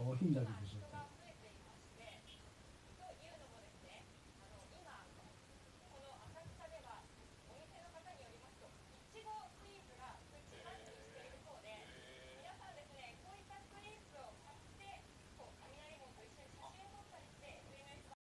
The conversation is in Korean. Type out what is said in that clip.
더 힘나게 드실 거예요.